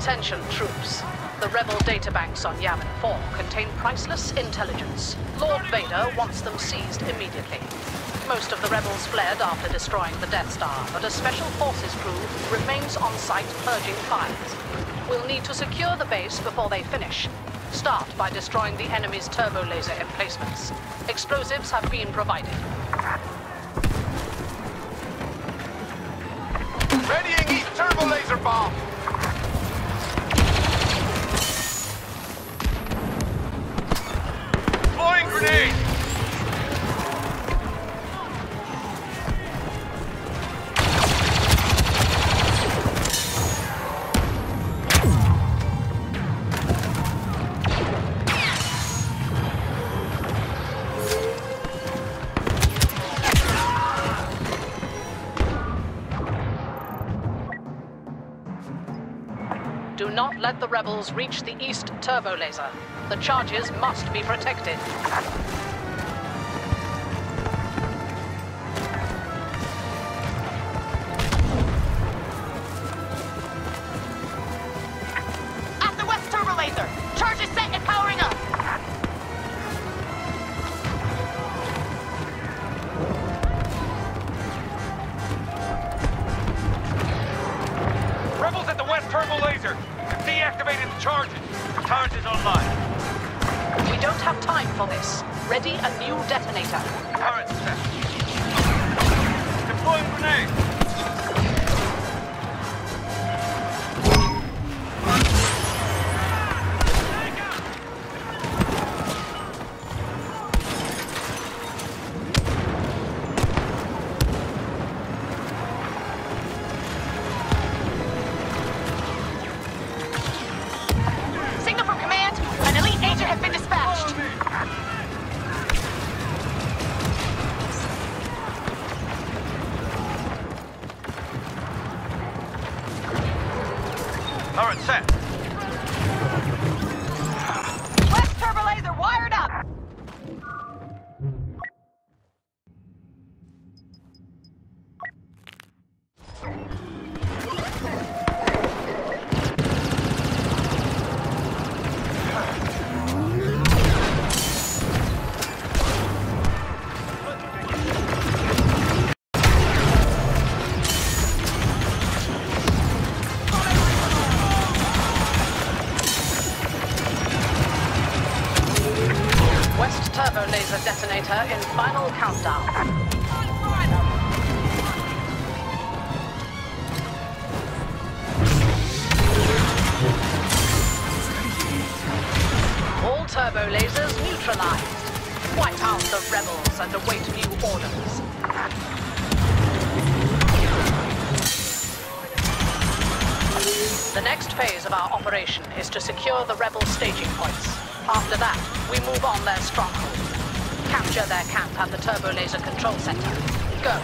Attention, troops. The rebel databanks on Yavin 4 contain priceless intelligence. Lord Vader wants them seized immediately. Most of the rebels fled after destroying the Death Star, but a Special Forces crew remains on site purging files. We'll need to secure the base before they finish. Start by destroying the enemy's turbo laser emplacements. Explosives have been provided. Readying each turbo laser bomb! Not let the rebels reach the east turbo laser. The charges must be protected. Charges! Turret is online. We don't have time for this. Ready a new detonator. Turret set. Deploying grenade! In final countdown. All turbo lasers neutralized. Wipe out the rebels and await new orders. The next phase of our operation is to secure the rebel staging points. After that, we move on their stronghold. Capture their camp at the turbo laser control center. Go.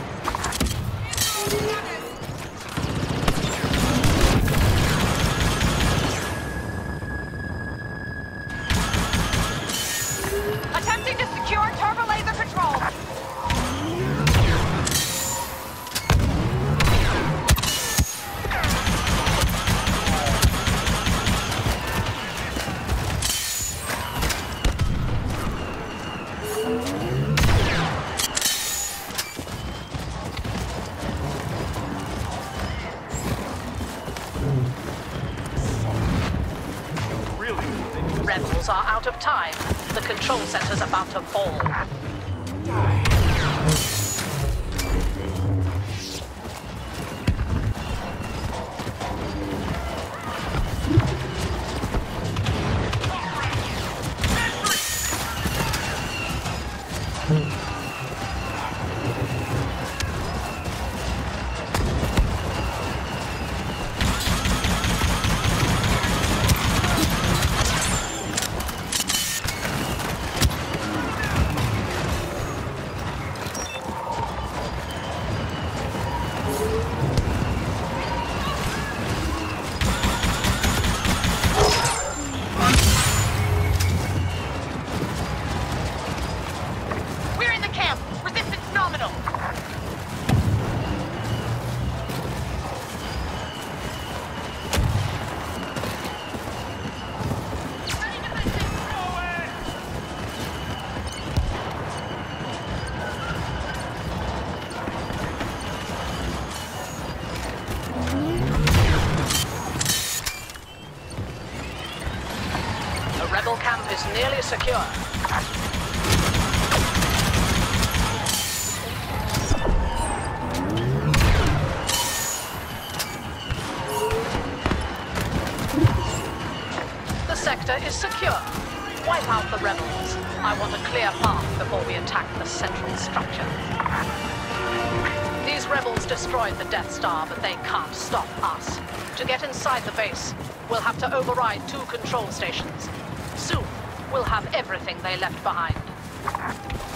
Attempting to time. The control center's about to fall. Secure. The sector is secure. Wipe out the rebels. I want a clear path before we attack the central structure. These rebels destroyed the Death Star, but they can't stop us. To get inside the base, we'll have to override two control stations. Soon, we'll have everything they left behind.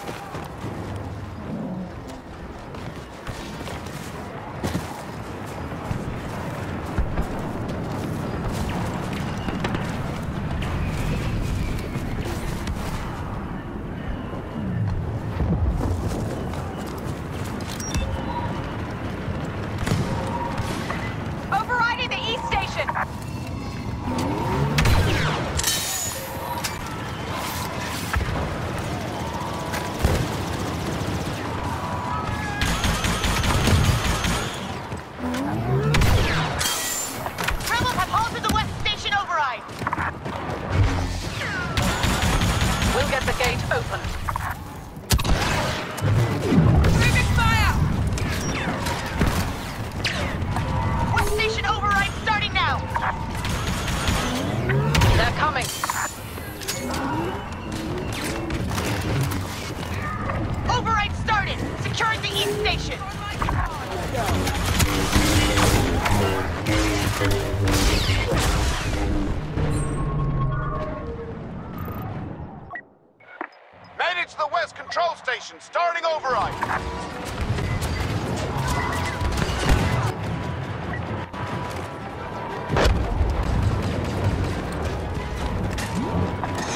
It the West Control Station, starting override.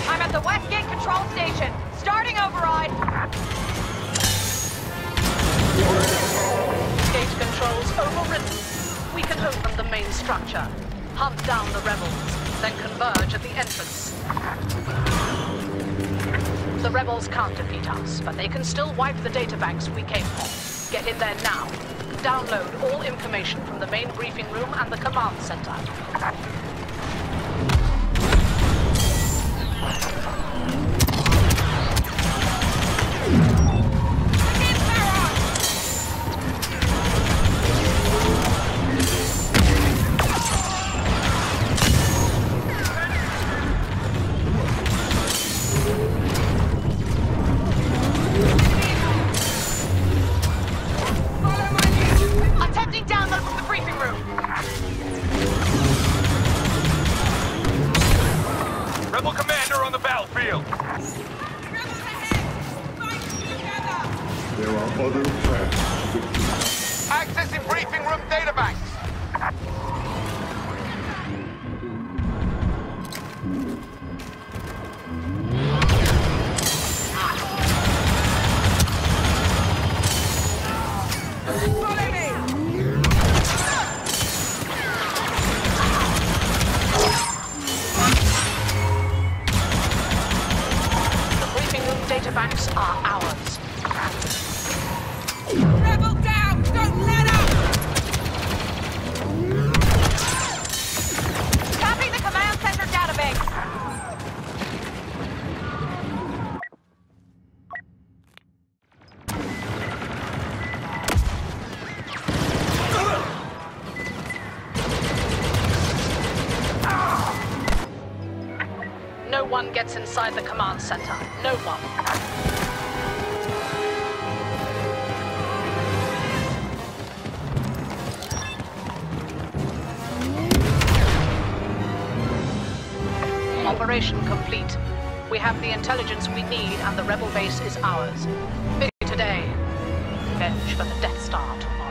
I'm at the West Gate Control Station. Starting override. Gate controls overridden. We can open the main structure, hunt down the rebels, then converge at the entrance. The rebels can't defeat us, but they can still wipe the databanks we came from. Get in there now. Download all information from the main briefing room and the command center. Other victory. Accessing briefing room databanks. The briefing room databanks are ours. No one gets inside the command center. No one. Operation complete. We have the intelligence we need and the rebel base is ours. Victory today. Revenge for the Death Star tomorrow.